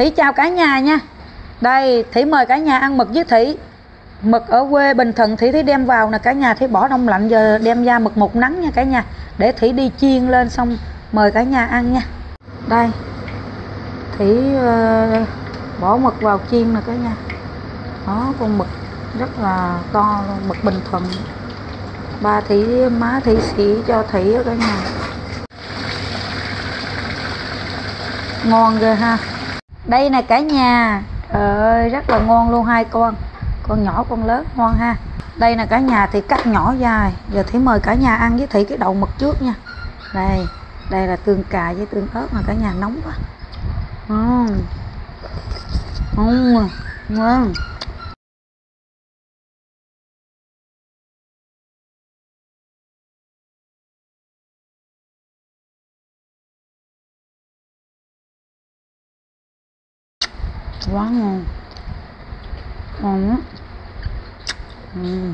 Thủy chào cả nhà nha. Đây Thủy mời cả nhà ăn mực với Thủy. Mực ở quê Bình Thuận Thủy Thủy đem vào nè cả nhà Thủy bỏ đông lạnh giờ đem ra mực một nắng nha cả nhà. Để Thủy đi chiên lên xong mời cả nhà ăn nha. Đây Thủy uh, bỏ mực vào chiên nè cả nhà. Đó con mực rất là to luôn Mực Bình Thuận. Ba Thủy má Thủy xỉ cho Thủy ở cả nhà. Ngon ghê ha đây nè, cả nhà. Trời ơi, rất là ngon luôn hai con. Con nhỏ, con lớn ngon ha. Đây là cả nhà, thì cắt nhỏ dài. Giờ thì mời cả nhà ăn với thị cái đậu mực trước nha. Đây đây là tương cà với tương ớt mà cả nhà nóng quá. Uhm. Uhm. ngon. Quá ngon ngon lắm ừ.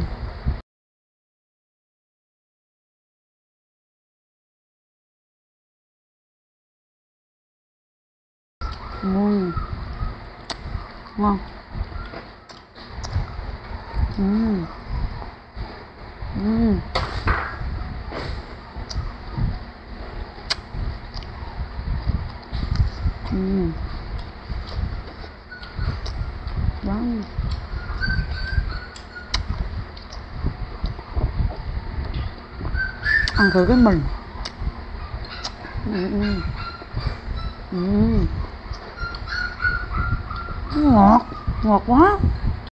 ngon ngon ừ. Ừ. Ừ. Vâng. Ăn thử cái mình. Ừ. Ừ. ừ. Ngọt, ngọt quá.